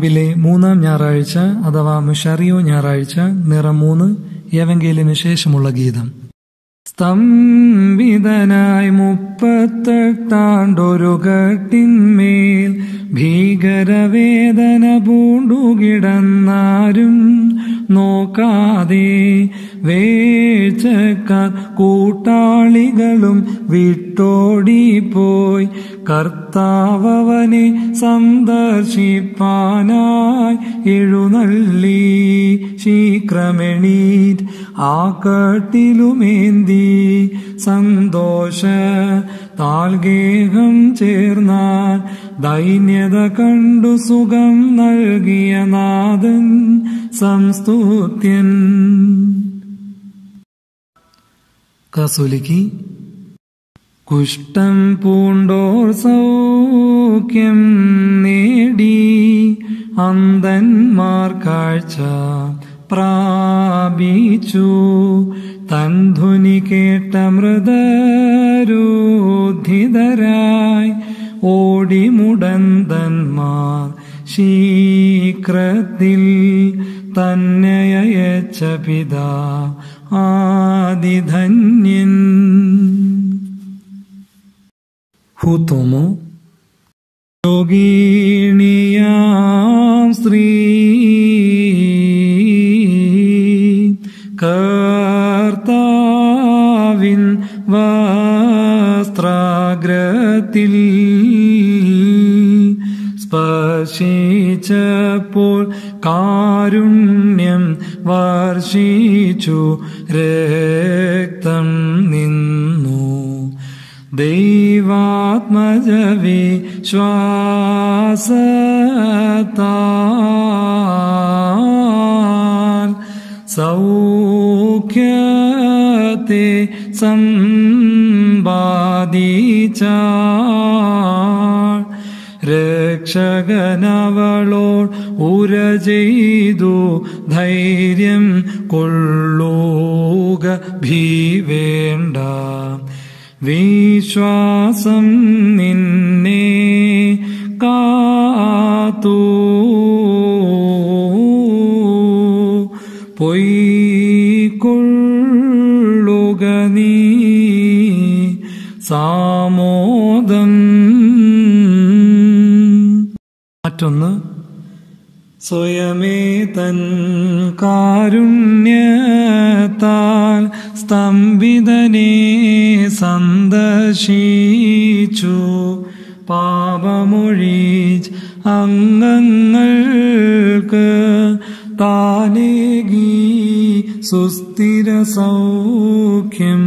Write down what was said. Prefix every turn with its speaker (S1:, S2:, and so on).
S1: നോമ്പിലെ മൂന്നാം ഞായറാഴ്ച അഥവാ മിഷറിയോ ഞായറാഴ്ച നിറം മൂന്ന് യവങ്കേലിന് ശേഷമുള്ള ഗീതം. സ്തംഭിതനായി മുപ്പത്തെട്ടാണ്ടൊരു കട്ടിന്മേൽ ഭീകരവേദന പൂണ്ടുകിടന്നാരും നോക്കാതെ വേഴ്ചക്കാർ കൂട്ടാളികളും വിട്ടോടിപ്പോയി. കർത്താവനെ സന്ദർശിപ്പാനായി എഴുന്നള്ളി. ശീക്രമെണീറ്റ് ആ കട്ടിലുമേന്തി സന്തോഷ താൽഗേഹം ചേർന്നാൽ ദൈന്യത കണ്ടു സുഖം നൽകിയ നാഥൻ സംസ്തുത്യൻ. കസുലിക്ക്. കുഷ്ടം പൂണ്ടോർ സൗഖ്യം നേടി അന്തന്മാർ കാഴ്ച പ്രാപിച്ചു. തന്ധുനി കേട്ട മൃതരോധിതരായി ഓടി മുടന്തന്മാർ ശീക്രത്തിൽ തന്നയച്ച പിതാ ആദിധന്യൻ. ഹൂത്തോമോ യോഗിണിയാം സ്ത്രീ. കർത്താവിൻ വസ്ത്രാഗ്രത്തിൽ സ്പർശിച്ചപ്പോൾ കാരുണ്യം വർഷിച്ചു രക്തം നിന്നു. ദൈവാത്മജവി ശ്വാസത്താൽ സൗഖ്യത്തെ സമ്പാദിച്ചാൾ രക്ഷകനവളോട് ഉര ചെയ്തു ധൈര്യം കൊള്ളൂക ഭീവേണ്ട. വിശ്വാസം നിന്നെ കാത്തു. പൊയ്ക്കൊള്ളുക നീ സാമോദം മറ്റൊന്ന് സ്വയമേ തൻ കാരുണ്യത്താൽ സ്തംഭിതനെ സന്ദർശിച്ചു. പാപമൊഴിച്ച് അംഗങ്ങൾക്ക് താനേകി സുസ്ഥിര സൗഖ്യം.